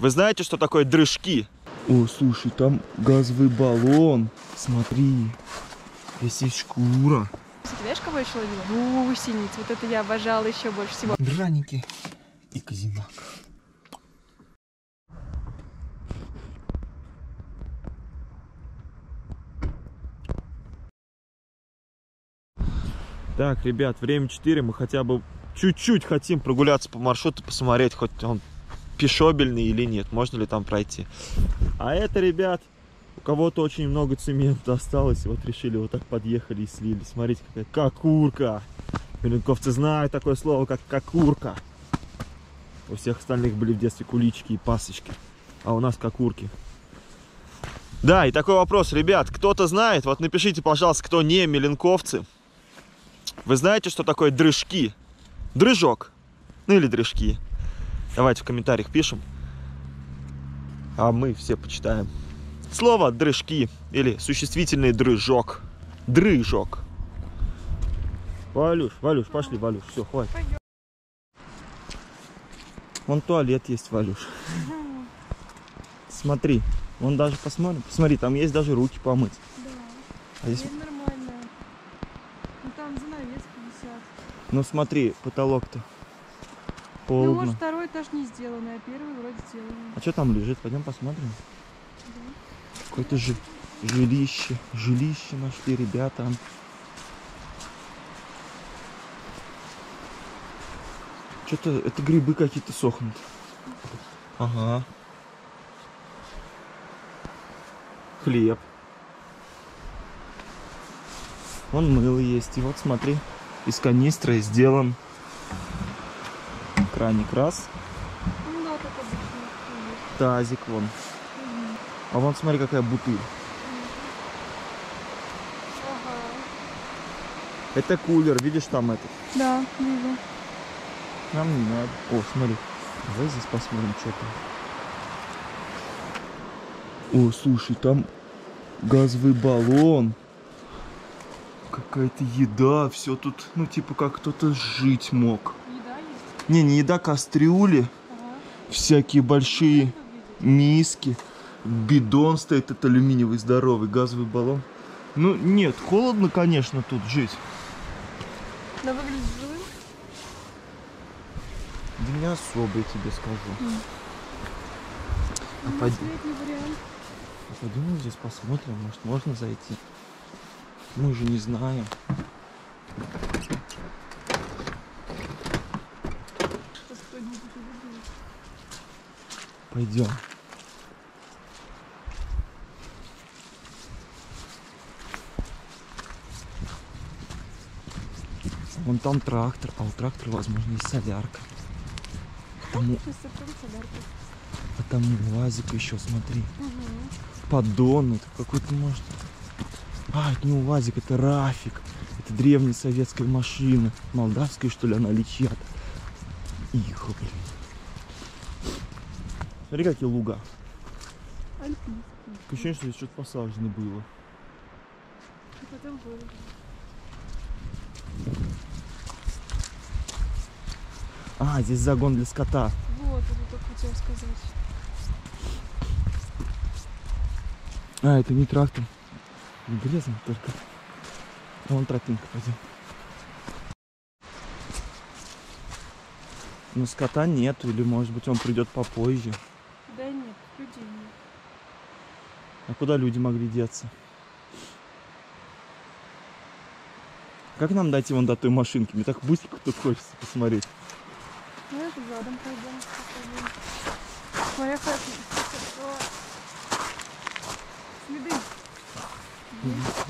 Вы знаете, что такое дрыжки? О, слушай, там газовый баллон. Смотри. Здесь есть шкура. Кстати, знаешь, кого еще ловила? Гусениц. Вот это я обожала еще больше всего. Драники и казинак. Так, ребят, время 4, мы хотя бы чуть-чуть хотим прогуляться по маршруту, посмотреть, хоть он пешобельный или нет, можно ли там пройти. А это, ребят, у кого-то очень много цемента осталось, вот решили вот так подъехали и слили. Смотрите, какая кокурка. Беленковцы знают такое слово, как кокурка. У всех остальных были в детстве кулички и пасочки, а у нас кокурки. Да, и такой вопрос, ребят, кто-то знает, вот напишите, пожалуйста, кто не меленковцы, вы знаете, что такое дрыжки? Дрыжок. Ну или дрыжки. Давайте в комментариях пишем. А мы все почитаем. Слово дрыжки или существительный дрыжок. Дрыжок. Валюш, Валюш, пошли, Валюш. Все, хватит. Вон туалет есть, Валюш. Смотри, вон даже посмотрим. Посмотри, там есть даже руки помыть. Да. А здесь... Нормально. Ну там занавески висят. Ну смотри, потолок-то Ну, полно. может, второй этаж не сделанный, а первый вроде сделанный. А что там лежит? Пойдем посмотрим. Да. Какое-то жи- жилище. Жилище нашли ребята. Что-то это грибы какие-то сохнут. Ага. Хлеб. Вон мыло есть. И вот смотри, из канистры сделан краник раз, Ну да, тазик вон. Мгм. А вон смотри, какая бутыль. Ага. Это кулер, видишь там этот? Да, вижу. Нам не надо. О, смотри. Давай здесь посмотрим, что там. О, слушай, там газовый баллон. Какая-то еда. Все тут, ну, типа, как кто-то жить мог. Не, не еда, кастрюли. Ага. Всякие большие миски. Бидон стоит, это алюминиевый здоровый газовый баллон. Ну, нет, холодно, конечно, тут жить. Но выглядит живым? Да не особо, я тебе скажу. М. А пойд- средний вариант. Пойдем здесь посмотрим, может можно зайти. Мы же не знаем. Пойдем. Вон там трактор, а у трактора, возможно, есть солярка. А там, у- Сейчас откроем солярку. а УАЗик еще, смотри. Мгм. Поддон, это какой-то может. А, это не УАЗик, это Рафик. Это древняя советская машина. Молдавская, что ли, она или Смотри, какие луга. Альпийский. Такое ощущение, что здесь что-то посажено было. И потом выложили. А, здесь загон для скота. Вот, это только хотел сказать. А, это не трактор. Железом только. А вон тропинка, пойдем. Но скота нету, или может быть он придет попозже. Да нет, людей нет. А куда люди могли деться? Как нам дойти вон до той машинки? Мне так быстренько тут хочется посмотреть. Ну это задом пойдем. Смотря как. Следы.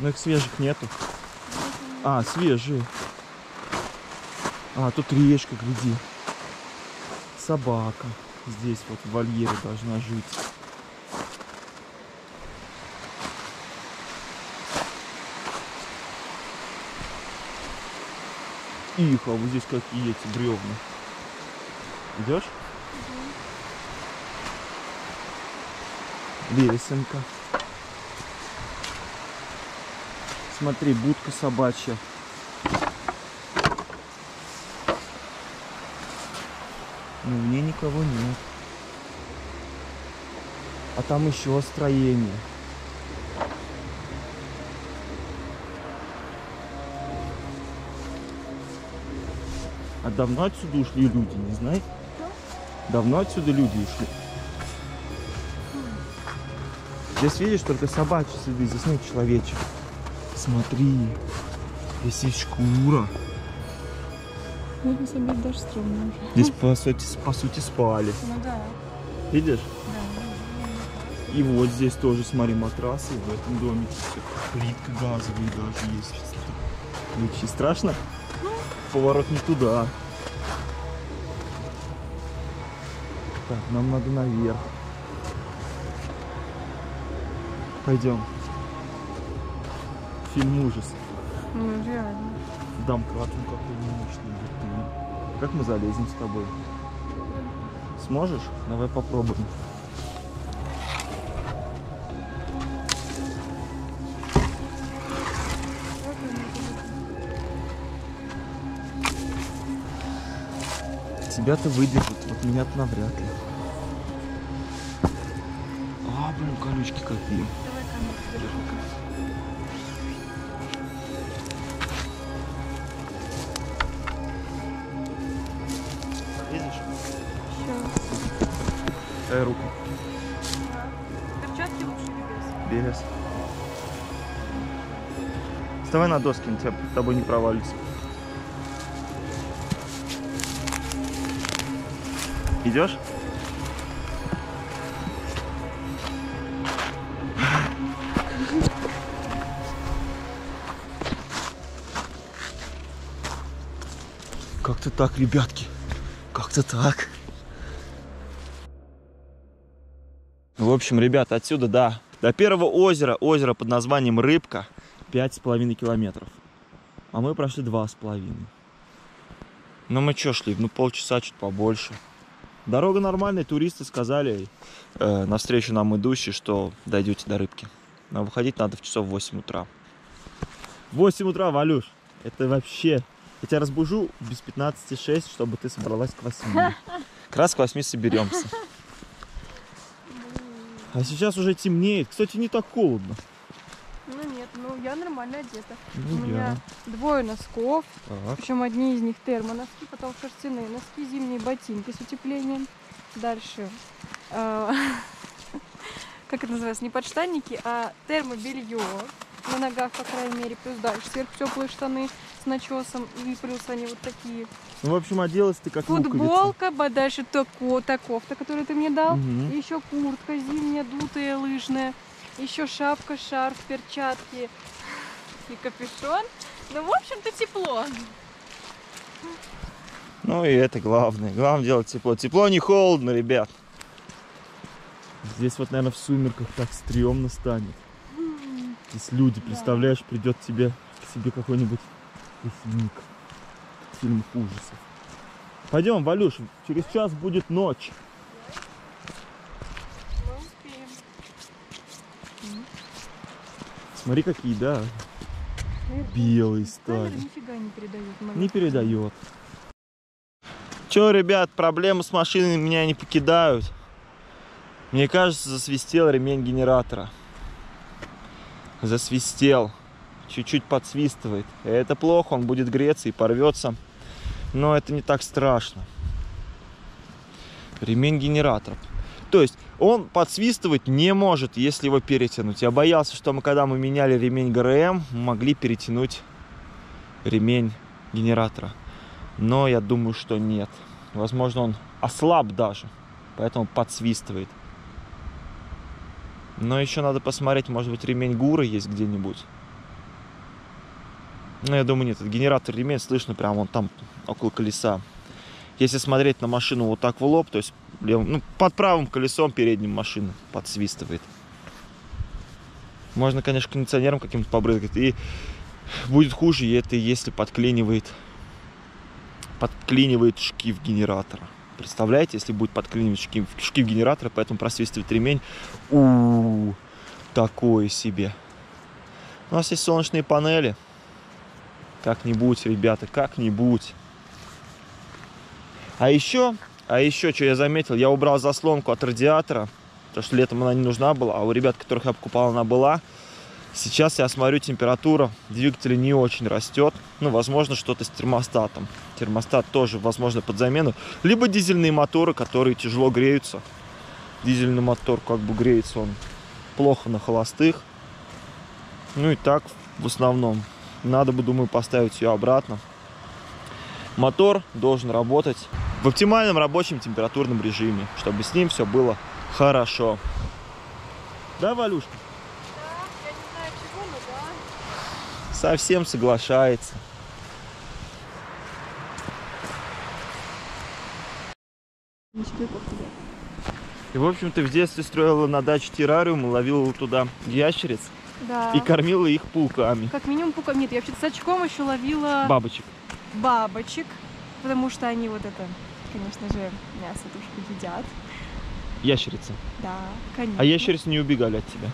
Но их свежих нету. А, свежие. А, тут речка, гляди. Собака. Здесь вот в вольере должна жить. Их, а вот здесь какие эти бревна. Идешь? Лесенка. Смотри, будка собачья. Но в ней никого нет. А там еще строение. А давно отсюда ушли люди, не знаете? Давно отсюда люди ушли. Здесь видишь только собачьи следы, здесь нет человечек. Смотри, здесь есть шкура. Можно себе даже стрёмно уже. Здесь по сути, по сути спали. Ну да, Видишь? да. И вот здесь тоже, смотри, матрасы в этом домике. Все. Плитка газовая даже есть. Ключи страшно? Поворот не туда. Так, нам надо наверх. Пойдем. Фильм ужас. Ну реально. Домкрат он какой мощный. Как мы залезем с тобой? Сможешь? Давай попробуем. Тебя-то выдержит, вот меня-то навряд ли. А, блин, колючки какие. Видишь? Дай руку. Перчатки лучше или без? Без. Вставай на доски, он тебя под тобой не провалится. Идешь? Как-то так, ребятки. Как-то так. В общем, ребят, отсюда, да, до первого озера, озеро под названием Рыбка, пять с половиной километров. А мы прошли два с половиной. Ну мы что шли? Ну полчаса, чуть побольше. Дорога нормальная, туристы сказали, э, навстречу нам идущие, что дойдете до Рыбки. Но выходить надо в часов 8 утра. 8 утра, Валюш, это вообще... Я тебя разбужу без 15.06, чтобы ты собралась к 8. Как раз к 8 соберемся. А сейчас уже темнеет. Кстати, не так холодно. Ну я нормально одета. Ну, У меня двое носков, Так. причем одни из них термоноски, потом шерстяные носки, зимние ботинки с утеплением. Дальше, э, как это называется, не подштанники, а термобелье на ногах, по крайней мере, плюс дальше сверху теплые штаны с начесом, и плюс они вот такие. Ну, в общем, оделась ты как луковица. Футболка, ба- дальше тако, та кофта, которую ты мне дал. Мгм. И еще куртка зимняя, дутая, лыжная. Еще шапка, шарф, перчатки и капюшон. Ну, в общем-то, тепло. Ну и это главное. Главное делать тепло. Тепло не холодно, ребят. Здесь вот, наверное, в сумерках так стрёмно станет. Здесь люди, представляешь, придет тебе к себе какой-нибудь лесник. Фильм ужасов. Пойдем, Валюш, через час будет ночь. Мы успеем. Смотри, какие, да, Камера стали. нифига не передает. Не передает. Че, ребят, проблемы с машиной меня не покидают. Мне кажется, засвистел ремень генератора. Засвистел. Чуть-чуть подсвистывает. Это плохо, он будет греться и порвется. Но это не так страшно. Ремень генератора. То есть он подсвистывать не может, если его перетянуть. Я боялся, что мы, когда мы меняли ремень ГРМ, могли перетянуть ремень генератора. Но я думаю, что нет. Возможно, он ослаб даже, поэтому подсвистывает. Но еще надо посмотреть, может быть, ремень ГУРа есть где-нибудь. Но я думаю, нет, этот генератор ремень слышно прямо вон там, около колеса. Если смотреть на машину вот так в лоб, то есть левым- ну, под правым колесом передним машины подсвистывает. Можно, конечно, кондиционером каким-то побрызгать. И будет хуже, это если подклинивает подклинивает шкив генератора. Представляете, если будет подклинивать шкив, шкив генератора, поэтому просвистывает ремень. у такое себе. У нас есть солнечные панели. Как-нибудь, ребята, как-нибудь. А еще, а еще, что я заметил, я убрал заслонку от радиатора. потому что летом она не нужна была, а у ребят, которых я покупал, она была. Сейчас я смотрю, температура двигателя не очень растет. Ну, возможно, что-то с термостатом. Термостат тоже, возможно, под замену. Либо дизельные моторы, которые тяжело греются. Дизельный мотор как бы греется он плохо на холостых. Ну и так в основном. Надо бы, думаю, поставить ее обратно. Мотор должен работать в оптимальном рабочем температурном режиме, чтобы с ним все было хорошо. Да, Валюшка? Да, я не знаю чего, но да. Совсем соглашается. И, в общем, ты в детстве строила на даче террариум, ловила туда ящериц Да. и кормила их пауками. Как минимум пука. Нет, я вообще с очком еще ловила Бабочек. бабочек, потому что они вот это, конечно же, мясо тушку едят. Ящерицы. Да, конечно. А ящерицы не убегали от тебя.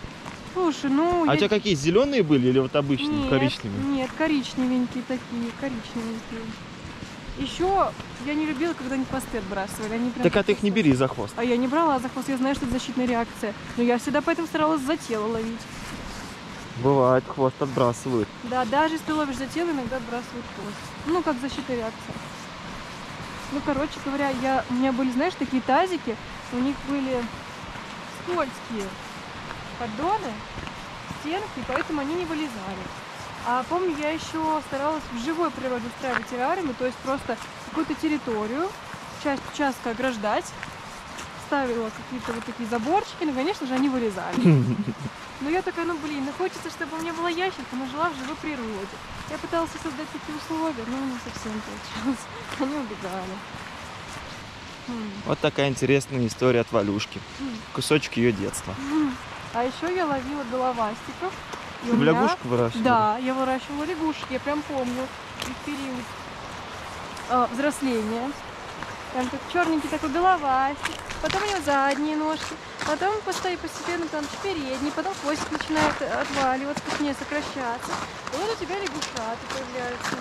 Слушай, ну... А у я- тебя какие, зеленые были или вот обычные, Нет, коричневые? Нет, коричневенькие такие, коричневенькие. Еще я не любила, когда они хвосты отбрасывали. Они прям Так а ты их не бери за хвост. А я не брала за хвост, я знаю, что это защитная реакция. Но я всегда поэтому старалась за тело ловить. Бывает, хвост отбрасывают. Да, даже если ты ловишь за тело, иногда отбрасывают хвост. Ну, как защитная реакция. Ну, короче говоря, я, у меня были, знаешь, такие тазики, у них были скользкие поддоны, стенки, поэтому они не вылезали. А помню, я еще старалась в живой природе устраивать террариумы, то есть просто какую-то территорию, часть участка ограждать, ставила какие-то вот такие заборчики, но, конечно же, они вылезали. Но я такая, ну блин, ну хочется, чтобы у меня была ящерка, но жила в живой природе. Я пыталась создать такие условия, но не совсем получилось. Они убегали. Вот такая интересная история от Валюшки. Кусочек ее детства. А еще я ловила головастиков. и в меня- лягушку выращивала? Да, я выращивала лягушек, я прям помню их период а, взросления. Там как черненький такой головастик, потом у него задние ножки, потом постои- постепенно там передний, потом хвостик начинает отваливаться, точнее сокращаться. И вот у тебя лягушаты появляются.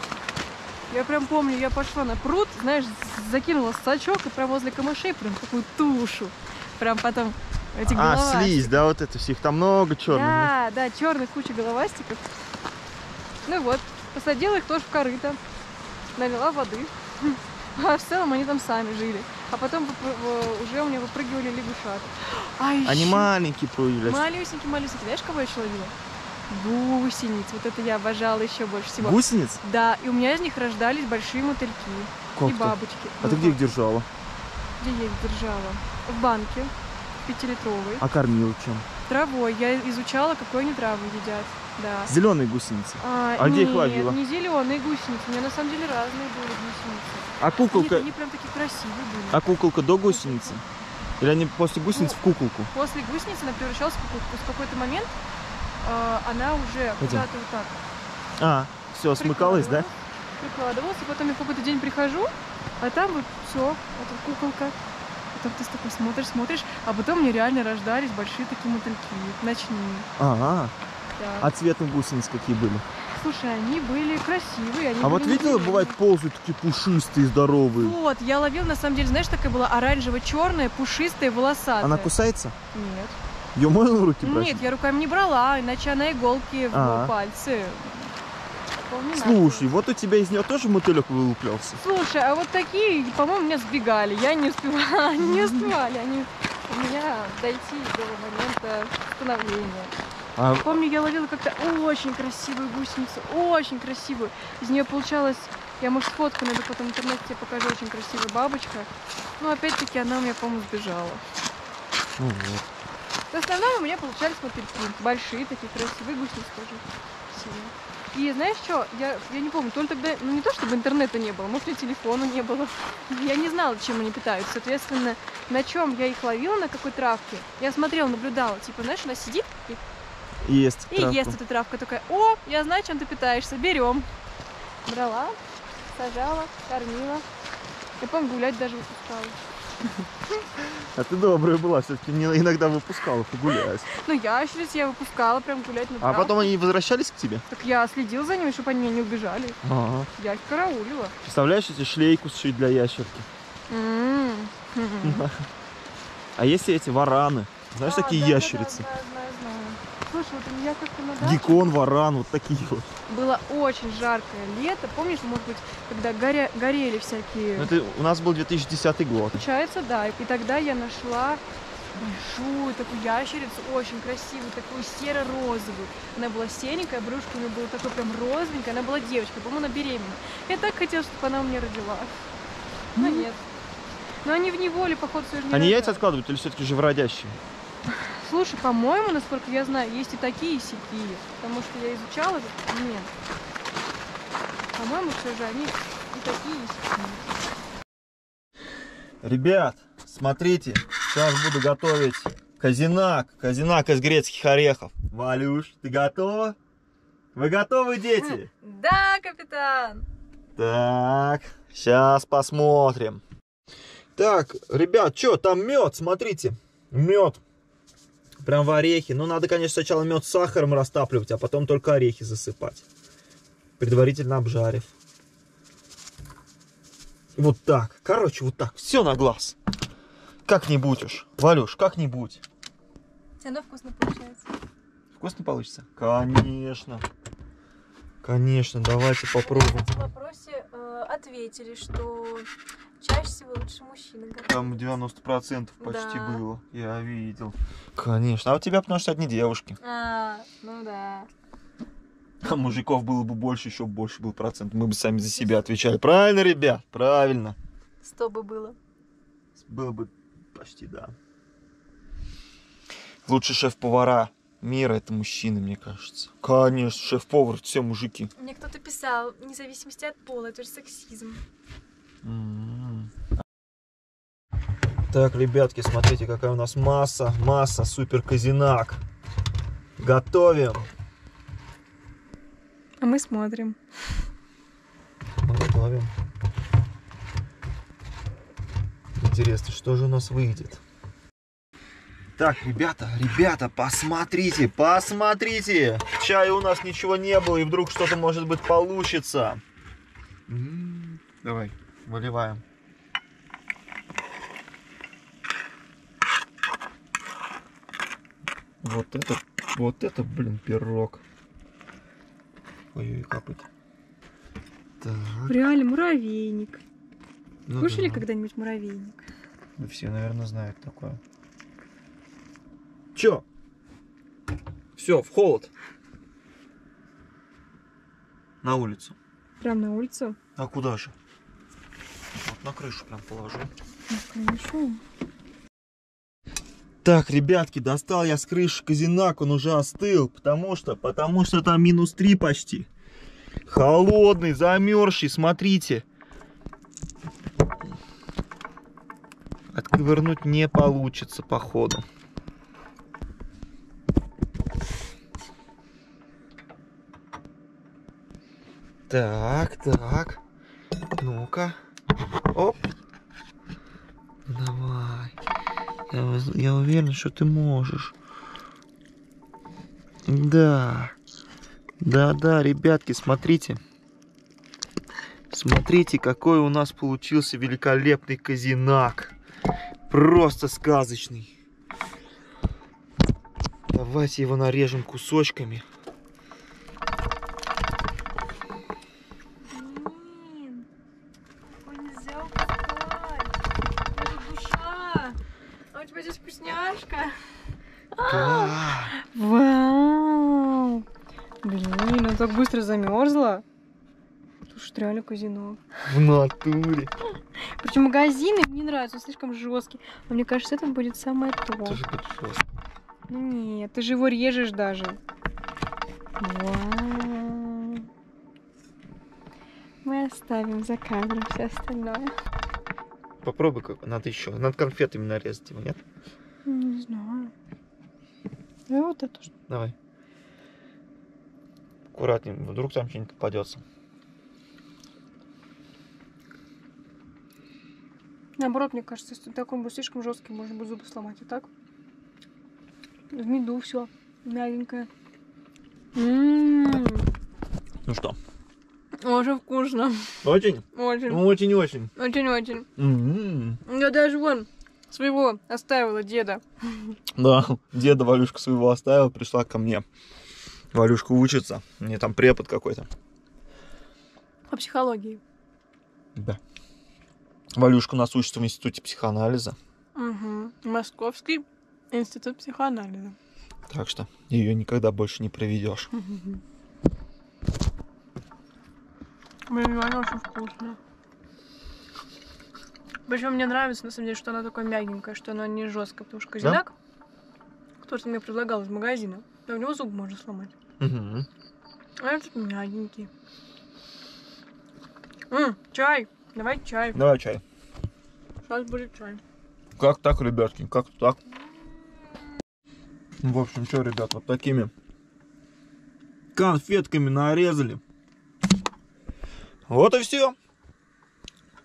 Я прям помню, я пошла на пруд, знаешь, закинула сачок и прям возле камышей прям такую тушу. Прям потом эти А, головастики. слизь, да, вот это все. Их там много черных. Да, да, черных куча головастиков. Ну вот, посадила их тоже в корыто, налила воды. А в целом они там сами жили. А потом уже у меня выпрыгивали лягушаты. А Они ещё маленькие появились. малюсенькие, малюсенькие. Знаешь, кого я еще ловила? Гусениц. Вот это я обожала еще больше всего. Гусениц? Да, и у меня из них рождались большие мотыльки Как и то? бабочки. А ты Ну где их держала? Где я их держала? В банке пятилитровой. А кормил чем? Травой. Я изучала, какой они травы едят. Да. Зеленые гусеницы. А, А где их нет, ловила? не зеленые гусеницы. У меня на самом деле разные были гусеницы. А Они, куколка, они прям такие красивые были. а куколка до гусеницы? Или они после гусениц Ну, в куколку? После гусеницы она превращалась в куколку. В какой-то момент э, она уже куда-то вот так А, все, смыкалась, да? прикладывалась. И потом я в какой-то день прихожу, а там вот все, вот куколка. Потом ты такой смотришь, смотришь, а потом мне реально рождались большие такие мотыльки, ночные. Ага. Да. А цветом гусениц какие были? Слушай, они были красивые. Они А вот были видела, зелёные. бывает, ползают такие пушистые, здоровые. Вот, я ловила, на самом деле, знаешь, такая была оранжево-черная, пушистая, волосатая. Она кусается? Нет. Ее можно в руки брать? Нет, я руками не брала, иначе она иголки в А. пальцы. Вполне Слушай, вот у тебя из нее тоже мотылек вылуплялся. Слушай, а вот такие, по-моему, меня сбегали. Я не успевала, они не успевали. Они у меня дойти до момента становления. А Помню, я ловила как-то очень красивую гусеницу, очень красивую. Из нее получалось, я, может, фотку найду потом в интернете тебе покажу, очень красивая бабочка. Но опять-таки она у меня, по-моему, сбежала. вот. В основном у меня получались мотыльки. Большие такие красивые гусеницы тоже. Красивые. И знаешь что, я, я не помню, то ли тогда, ну не то чтобы интернета не было, может и телефона не было. Я не знала, чем они питаются. Соответственно, на чем я их ловила, на какой травке. Я смотрела, наблюдала. Типа, знаешь, она сидит и, Есть и травку. ест эту травку. Такая, о, я знаю, чем ты питаешься, берем. Брала, сажала, кормила. Я помню, гулять даже выпускала. А ты добрая была, все-таки иногда выпускала погулять. Ну, ящериц я выпускала прям гулять на А потом они возвращались к тебе? Так я следила за ними, чтобы они меня не убежали. Ага. Я их караулила. Представляешь, эти шлейку сшить для ящерки? М. А если эти вараны? Знаешь, А, такие да, да, да, ящерицы? знаю, знаю, знаю. Слушай, вот у меня как-то на даче Геккон, варан, вот такие вот. было очень жаркое лето. Помнишь, может быть, когда горя- горели всякие... Ну, Это у нас был 2010 год. Получается, да. И тогда я нашла большую такую ящерицу, очень красивую, такую серо-розовую. Она была серенькая, брюшко у нее было такое прям розовенькое. Она была девочкой, по-моему, она беременна. Я так хотела, чтобы она у меня родила. Но нет. Но они в неволе, походу, все же не Они яйца рожают. откладывают или все-таки живородящие? Слушай, по-моему, насколько я знаю, есть и такие, и сякие. Потому что я изучала этот момент. По-моему, все же они и такие, и. Ребят, смотрите, сейчас буду готовить казинак. Казинак из грецких орехов. Валюш, ты готова? Вы готовы, дети? Да, капитан! Так, сейчас посмотрим. Так, ребят, что, там мед, смотрите. Мед. Прям в орехи. Ну, надо, конечно, сначала мед с сахаром растапливать, а потом только орехи засыпать. Предварительно обжарив. Вот так. Короче, вот так. Все на глаз. Как-нибудь уж. Валюш, как-нибудь. Равно вкусно получается. Вкусно получится? Конечно. Конечно, давайте попробуем. В вопросе ответили, что чаще всего лучше мужчины готовят. Там 90% почти Да. было. Я видел. Конечно. А у тебя потому что одни девушки. А, ну да. А мужиков было бы больше, еще больше был процент. Мы бы сами за себя отвечали. Правильно, ребят? Правильно. Сто бы было. Было бы почти, да. Лучший шеф-повара мира это мужчины, мне кажется. Конечно, шеф-повар, все мужики. Мне кто-то писал, вне зависимости от пола, это же сексизм. М. Так, ребятки, смотрите, какая у нас масса, масса, супер казинак. Готовим. А мы смотрим. Мы готовим. Интересно, что же у нас выйдет? Так, ребята, ребята, посмотрите, посмотрите. В чае у нас ничего не было, и вдруг что-то, может быть, получится. М, Давай, выливаем. Вот это, вот это, блин, пирог. Ой-ой, капает. Так. Реально, муравейник. ну Кушали да. когда-нибудь муравейник? Да все, наверное, знают такое. Чё? Все, в холод. На улицу. Прям на улицу? А куда же? Вот на крышу прям положу. Ну, конечно. Так, ребятки, достал я с крыши казинак, он уже остыл. Потому что, потому что там минус 3 почти. Холодный, замерзший, смотрите. Отковырнуть не получится, походу. Так, так. Ну-ка. Оп. Давай. Я, я уверен, что ты можешь. Да. Да-да, ребятки, смотрите. Смотрите, какой у нас получился великолепный казинак. Просто сказочный. Давайте его нарежем кусочками. Казино. В натуре. Причем магазины мне не нравятся, он слишком жесткий. Но мне кажется, это будет самое то. Тоже будет жестко. Ну Нет, ты же его режешь даже. Вау. Мы оставим за кадром все остальное. Попробуй, как надо еще. Надо конфетами нарезать его, нет? Не знаю. И вот это что? Давай. Аккуратнее, вдруг там что-нибудь попадется. Наоборот, мне кажется, если такой будет слишком жесткий, можно будет зубы сломать. А так? В меду все мягенькое. М, Ну что? Очень вкусно. Очень? Очень. Очень-очень. Очень-очень. М-м. Я даже вон Своего оставила деда. Да, деда Валюшка своего оставил, пришла ко мне. Валюшка учится, мне там препод какой-то. По психологии. Да. Валюшка у нас учится в институте психоанализа, Угу. Московский институт психоанализа. так что ее никогда больше не проведешь. Блин, она очень вкусная. Причем мне нравится, на самом деле, что она такая мягенькая, что она не жесткая, потому что казинак, который ты мне предлагал из магазина, да у него зуб можно сломать. Мгм. А этот мягенький. М, чай! Давай чай. Давай чай. Сейчас будет чай. Как так, ребятки? Как так? В общем, что, ребят, вот такими конфетками нарезали. Вот и все.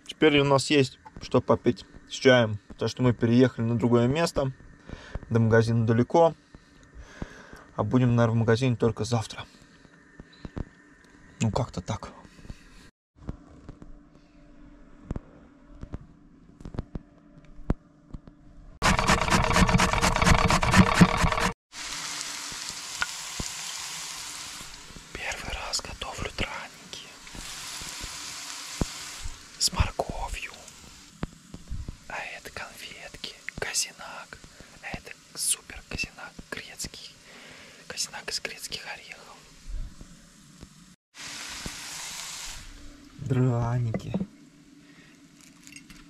Теперь у нас есть что попить с чаем. Потому что мы переехали на другое место. До магазина далеко. А будем, наверное, в магазине только завтра. Ну, как-то так. Первый раз готовлю драники. С морковью. А это конфетки. Казинак. А это супер казинак грецкий. Казинак из грецких орехов. Драники.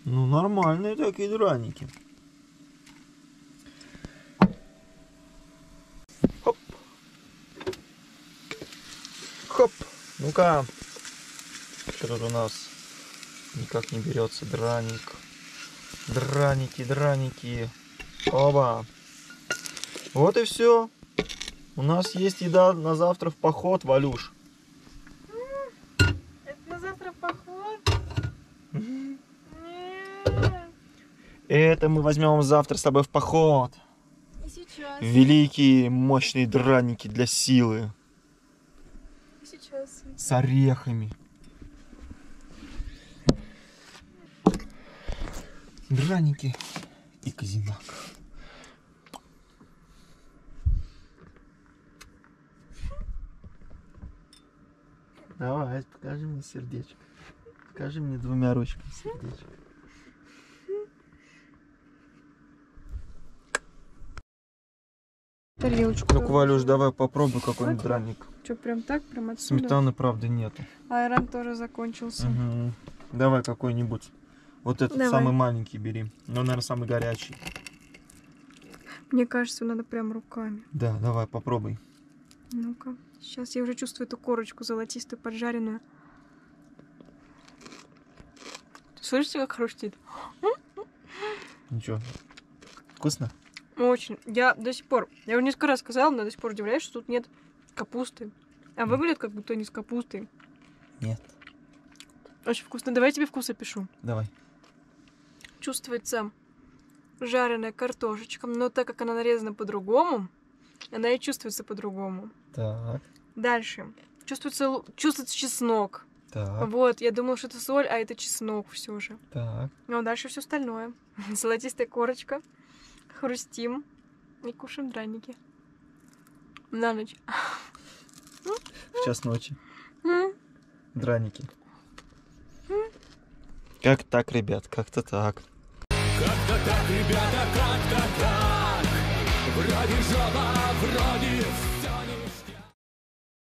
Ну, нормальные такие драники. Хоп. Хоп. Ну-ка. Что тут у нас? Никак не берется драник. Драники, драники. Оба. Вот и все. У нас есть еда на завтра в поход, Валюш. Это на завтра поход? Это мы возьмем завтра с тобой в поход. И сейчас. Великие мощные драники для силы. И сейчас. С орехами. Драники и казинак. Давай, покажи мне сердечко. Покажи мне двумя ручками сердечко. Тарелочку. Ну-ка, Валюш, давай попробуй какой-нибудь драник. Что, прям так, прям отсюда? Сметаны, правда, нету. Айран тоже закончился. Мгм. Давай какой-нибудь. Вот этот Давай. самый маленький бери. Ну, наверное, самый горячий. Мне кажется, надо прям руками. Да, давай, попробуй. Ну-ка. Сейчас я уже чувствую эту корочку золотистую, поджаренную. Слышите, как хрустит? Ничего. Вкусно? Очень. Я до сих пор, я уже несколько раз сказала, но до сих пор удивляюсь, что тут нет капусты. А выглядит, как будто не с капустой. Нет. Очень вкусно. Давай я тебе вкус опишу. Давай. Чувствуется жареная картошечка, но так как она нарезана по-другому, она и чувствуется по-другому. Так, Дальше. Чувствуется, чувствуется чеснок. так, Вот, я думала, что это соль, а это чеснок все же. так. Ну, а дальше все остальное. Золотистая корочка. Хрустим. И кушаем драники. На ночь. В час ночи. Драники. Как так, ребят? Как-то так. Как-то так, ребята, как-то так Вроде жопа, вроде